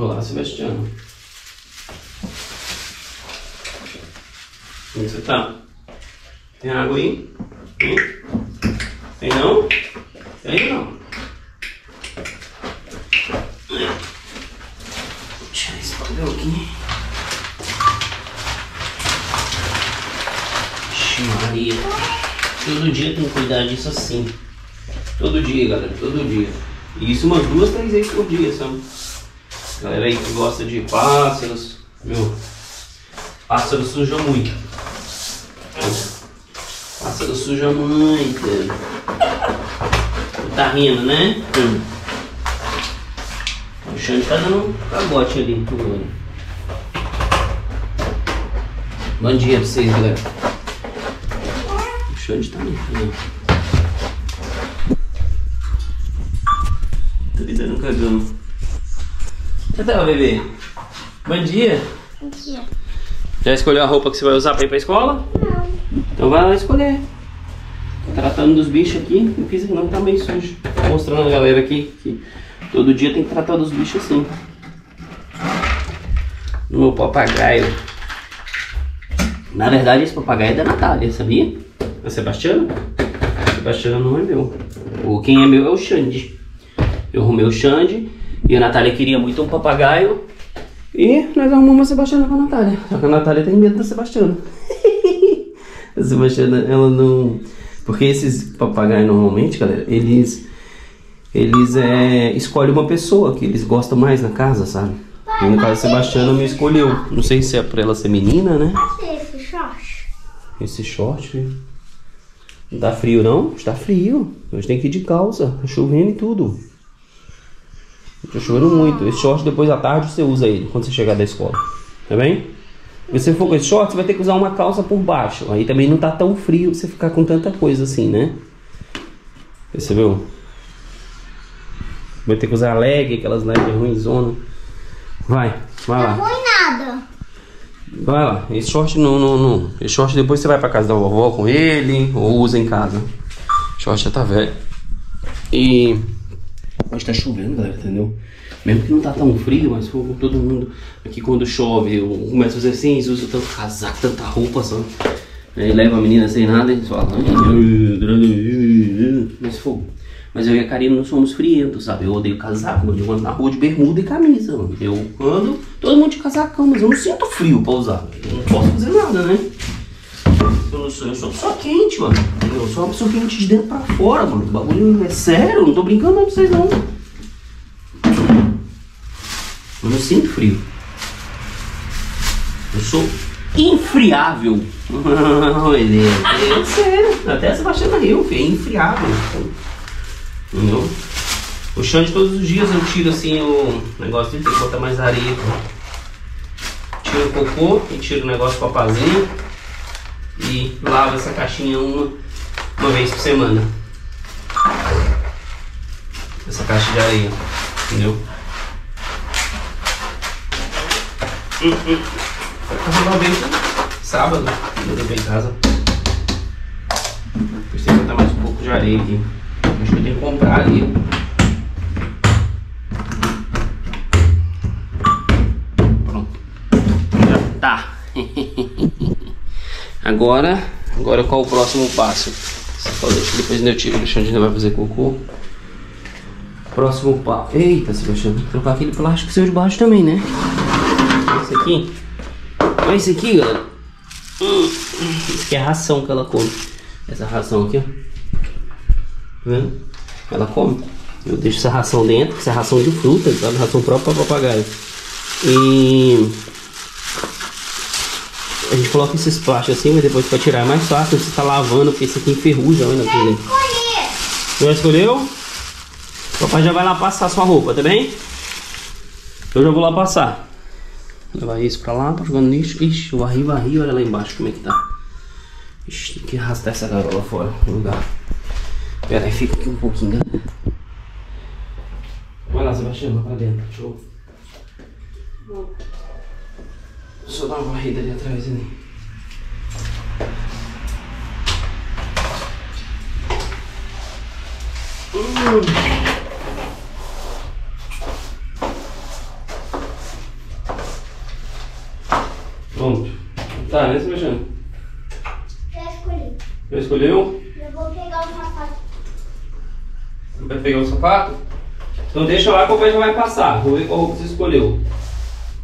Olá, Sebastião. Como você tá? Tem água aí? Tem? Tem não? Tem não? Deixa esse papel aqui. Ixi, Maria. Todo dia tem que cuidar disso assim. Todo dia, galera, todo dia. E isso umas duas, três vezes por dia, sabe? Galera aí que gosta de pássaros, meu, pássaro suja muito. Pássaro suja muito. Tá rindo, né? Hum. O Xande tá dando um cagote ali no olho. Bom dia pra vocês, galera. O Xande tá ali. né? Tô lhe dando um cagão. Tá, bebê? Bom dia. Bom dia. Já escolheu a roupa que você vai usar pra ir pra escola? Não. Então vai lá escolher. Tô tratando dos bichos aqui. Aqui não, tá meio sujo. Tô mostrando a galera aqui que todo dia tem que tratar dos bichos assim. No meu papagaio. Na verdade, esse papagaio é da Natália, sabia? A Sebastiana? A Sebastiana não é meu. O quem é meu é o Xande. Eu arrumei o Xande e a Natália queria muito um papagaio. E nós arrumamos a Sebastiana pra Natália. Só que a Natália tem medo da Sebastiana. a Sebastiana, ela não. Porque esses papagaios normalmente, galera, eles. Eles é, escolhem uma pessoa que eles gostam mais na casa, sabe? E no caso, a Sebastiana me escolheu. Não sei se é por ela ser menina, né? Esse short? Esse short, filho. Não tá frio não? Está frio. Hoje tem que ir de calça. Tá chovendo e tudo. Tá chovendo muito. Esse short depois à tarde você usa ele quando você chegar da escola. Tá bem? Se você for com esse short, você vai ter que usar uma calça por baixo. Aí também não tá tão frio você ficar com tanta coisa assim, né? Percebeu? Vai ter que usar leg, aquelas leg ruimzona. Vai, vai lá. Não foi nada. Vai lá, esse short não, não, não. Esse short depois você vai pra casa da vovó com ele ou usa em casa. O short já tá velho. E hoje tá chovendo, galera, entendeu? Mesmo que não tá tão frio, mas pô, todo mundo aqui quando chove, eu começo a fazer assim, eles tanto casaco, tanta roupa, sabe? Aí leva a menina sem nada e falam. Mas fogo. Mas eu e a Karina não somos frientos, sabe? Eu odeio casaco, mano. Eu ando na rua de bermuda e camisa, mano. Eu ando todo mundo de casacão, mas eu não sinto frio pra usar. Eu não posso fazer nada, né? Sou, eu sou só quente, mano. Eu sou uma pessoa quente de dentro pra fora, mano. O bagulho é sério, não tô brincando não pra vocês não. Eu não sinto frio. Eu sou infriável. É sério. Até Sebastiana riu, filho. É infriável. Entendeu? O Xande todos os dias eu tiro assim o negócio que botar mais areia. Tiro o cocô e tiro o negócio com a pazinha e lavo essa caixinha uma, uma vez por semana. Essa caixa de areia, entendeu? Hum, hum. Sábado, eu levei em casa. Que botar mais um pouco de areia aqui. Acho que eu tenho que comprar ali. Agora, agora qual o próximo passo? Depois eu tiro, o Alexandre vai fazer cocô. Próximo passo. Eita, Sebastião, tem que trocar aquele plástico seu de baixo também, né? Esse aqui. Olha esse aqui, galera. Isso aqui é a ração que ela come. Essa ração aqui, ó. Tá vendo? Ela come. Eu deixo essa ração dentro, essa é ração de fruta, sabe? Ração própria para papagaio. E a gente coloca esses plásticos assim, mas depois para tirar é mais fácil você tá lavando, porque isso aqui enferruja, dentro. Escolhi. Já escolheu? Papai já vai lá passar sua roupa, tá bem? Eu já vou lá passar. Levar isso pra lá, pra jogar no lixo. Ixi, varri, varri, olha lá embaixo como é que tá. Ixi, tem que arrastar essa garola fora do lugar. Pera aí, fica aqui um pouquinho, né? Vai lá, Sebastião, vai pra dentro. Deixa eu só dar uma varrida ali atrás. ali Pronto. Tá, né, Sebastião? Já escolhi. Já escolheu? Eu vou pegar o sapato. Vai pegar o sapato? Então deixa lá que o pai já vai passar. Vou ver qual roupa você escolheu.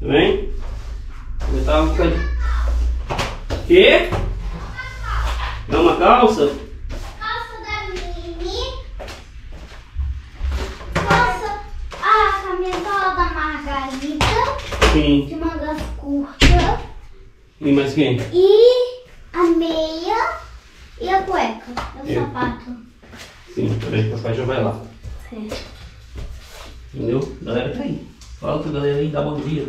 Tá bem? Eu tava ficando... Quê? É uma calça? Calça da Mini. Calça. A camisola da Margarida. Sim. De mangas curtas. E mais quem? E a meia. E a cueca. E o Eu. sapato. Sim, peraí, papai já vai lá. Sim. Entendeu? A galera tá aí. Fala pra galera aí, dá bom dia.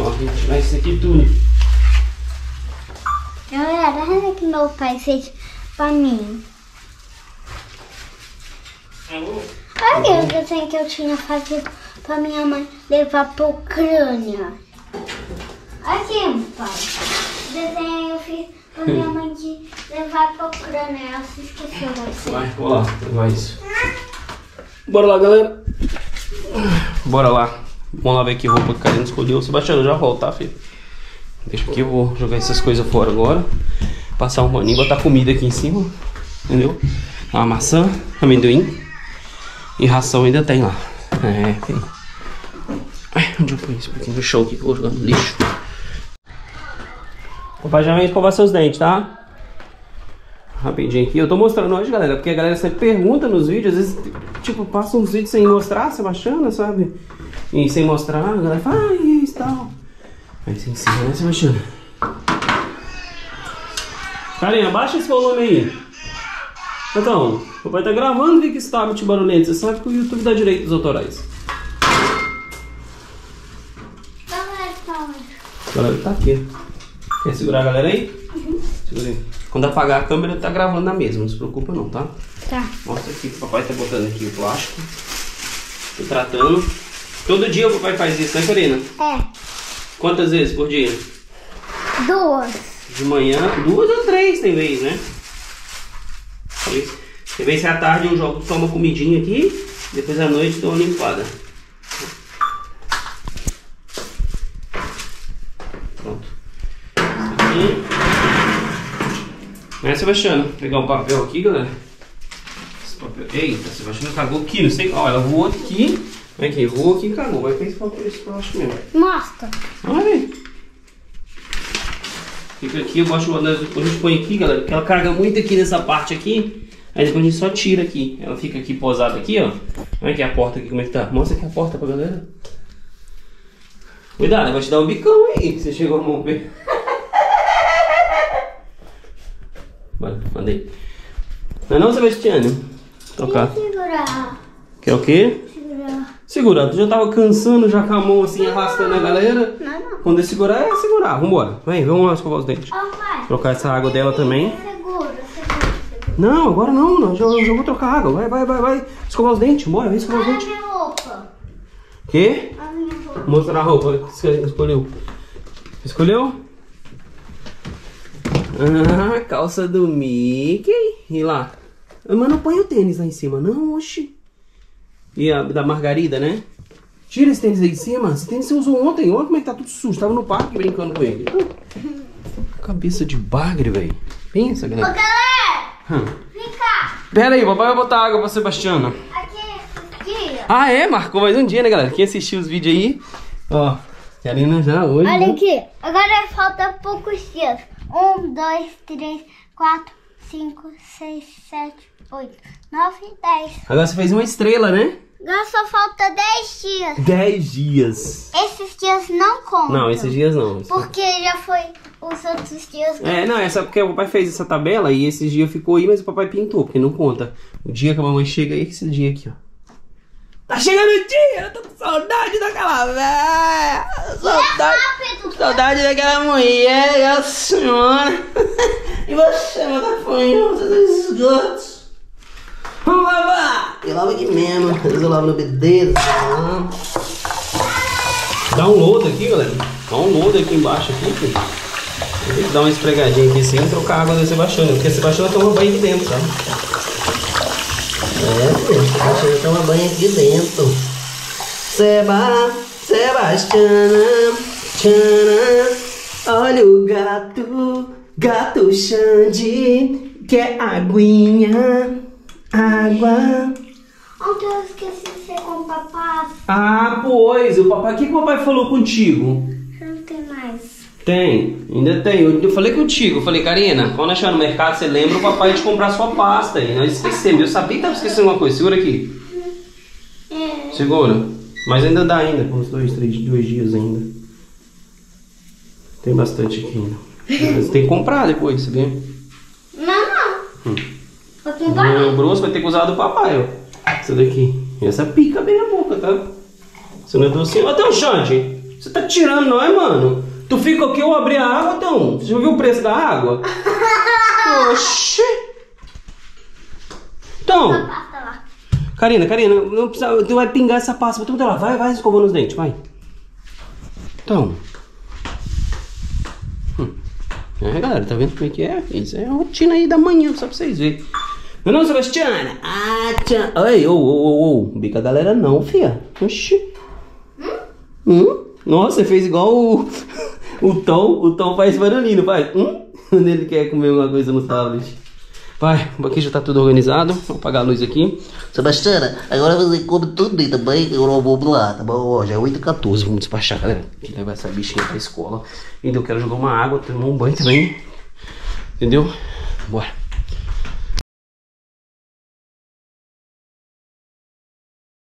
Ó, a gente vai isso aqui tudo. Galera, olha que meu pai fez pra mim. Olha o desenho que eu tinha fazido pra minha mãe levar pra Ucrânia. Aqui, pai. O desenho eu fiz pra minha mãe de levar pra Ucrânia. Ela se esqueceu você. Vai, vou lá, levar isso. Bora lá, galera. Bora lá. Vamos lá ver que roupa que a Karina escolheu. Sebastião, já volto, tá, filho? Deixa aqui, eu vou jogar essas coisas fora agora. Passar um paninho, botar comida aqui em cima. Entendeu? Uma maçã, amendoim. E ração ainda tem lá. É, tem. Ai, onde eu ponho isso? Porque no chão aqui vou jogar no lixo. Papai já vem escovar seus dentes, tá? Rapidinho aqui. Eu tô mostrando hoje, galera, porque a galera sempre pergunta nos vídeos, às vezes, tipo, passa uns vídeos sem mostrar, Sebastiana, sabe? E sem mostrar, a galera fala, ah, e isso tal. Aí você ensina, né, Sebastiana? Carinha, abaixa esse volume aí. Então, o papai tá gravando, vi que esse tablet barulhento. Você sabe que o YouTube dá direitos autorais. Galera, tá onde? A galera tá aqui. Quer segurar a galera aí? Segura aí. Quando apagar a câmera, tá gravando na mesma, não se preocupa não, tá? Tá. Mostra aqui que o papai tá botando aqui o plástico. Tô tratando. Todo dia o papai faz isso, né, Karina? É, Quantas vezes por dia? duas. De manhã, duas ou três tem vez, né? Três. Tem vez que à tarde eu jogo só uma comidinha aqui, depois à noite dou uma limpada. Pronto. Isso aqui. Né, Sebastiano? Vou pegar um papel aqui, galera. Esse papel. Eita, Sebastiano cagou aqui, não sei. Ó, ela voou aqui. Aqui, voou aqui e cagou. Vai ter esse papel esse plástico mesmo. Mostra. Olha. Fica aqui, eu gosto depois a gente põe aqui, galera, porque ela carga muito aqui nessa parte aqui. Aí depois a gente só tira aqui. Ela fica aqui posada aqui, ó. Olha aqui a porta aqui, como é que tá. Mostra aqui a porta pra galera. Cuidado, vai te dar um bicão aí, que você chegou a mover. Bora, mandei. Não é não, Sebastiano? Tocar. Quer o quê? Tu já tava cansando, já com a mão assim, arrastando a galera. Não, não. Quando é segurar, é segurar. Vambora. Vem, vamos lá escovar os dentes. Pai. Trocar essa água dela também. Segura, segura, segura. Não, agora não. não já, já vou trocar água. Vai, vai, vai, vai. Escovar os dentes. Bora, vem escovar os Olha a dentes. minha roupa. Quê? A minha roupa. Mostra a roupa que você escolheu. Escolheu? Ah, calça do Mickey. E lá? Mas não põe o tênis lá em cima, não, oxi. E a da Margarida, né? Tira esse tênis aí de cima. Esse tênis você usou ontem. Olha como é que tá tudo sujo. Tava no parque brincando com ele. Cabeça de bagre, velho. Pensa, Ô, galera. galera, Hum. vem cá. Pera aí, papai vai botar água pra Sebastiana. Aqui é esse dia. Ah, é? Marcou mais um dia, né, galera? Quem assistiu os vídeos aí, ó. Karina já hoje. Olha né? aqui. Agora falta poucos dias. Um, dois, três, quatro, cinco, seis, sete, oito, nove, dez. Agora você fez uma estrela, né? Agora só falta dez dias. 10 dias. Esses dias não contam. Não, esses dias não. Porque já foi os outros dias. É, não, é só porque o papai fez essa tabela e esses dias ficou aí, mas o papai pintou, porque não conta. O dia que a mamãe chega aí, esse dia aqui, ó. Tá chegando o dia! Eu tô saudade daquela velha! Saudade, rápido. saudade daquela mulher, daquela senhora! E você, meu gafanhoto dos esgotos! Vamos lavar! Eu lavo aqui mesmo, eu lavo no bedelho. Dá um load aqui, galera. Dá um load aqui embaixo, aqui, filho. Tem que dar uma esfregadinha aqui sem trocar a água da Sebastiana, porque a Sebastiana toma banho aqui dentro, tá? É, filho, Sebastiana toma banho aqui dentro. Seba, Sebastiana, Tchana, olha o gato, gato Xande, quer aguinha, água. Ontem eu esqueci de ser com o papai. Ah, pois, o papai, o que, que o papai falou contigo? Não tem mais. Tem, ainda tem. Eu, eu falei contigo, eu falei, Karina, quando achar no mercado, você lembra o papai de comprar sua pasta aí. Nós esquecemos, eu sabia que tava esquecendo uma coisa. Segura aqui. É. Segura. Mas ainda dá ainda, uns dois, três, dois dias ainda. Tem bastante aqui ainda. Mas tem que comprar depois, você vê? Não, não. Hum. Vou comprar. O grosso vai ter que usar do papai, ó. Essa daqui. E essa pica bem a boca, tá? Você não é docinho. Ô, Tão Xande, você tá tirando nós, mano? Tu fica aqui, eu abri a água, Tão. Você já viu o preço da água? Oxi. Então, Pasta lá. Karina, Karina, não precisa, tu vai pingar essa pasta. Tu lá, vai, vai escovando os dentes, vai. Então. Hum. É, galera, tá vendo como é que é? Isso é a rotina aí da manhã, só pra vocês verem. Não, não, Sebastiana? Ah, tchan. Oi, ô, ô, ô, ô. Bica a galera não, fia. Oxi. Hum? Nossa, você fez igual o, o Tom. O Tom faz barulhinho, faz. Hum? Quando ele quer comer alguma coisa no tablet. Vai, aqui já tá tudo organizado. Vou apagar a luz aqui. Sebastiana, agora você come tudo aí também, eu não vou lá, tá bom? Ó, já é 8h14, Vamos despachar, galera. Que levar essa bichinha pra escola. Ainda eu quero jogar uma água, tomar um banho também. Entendeu? Bora.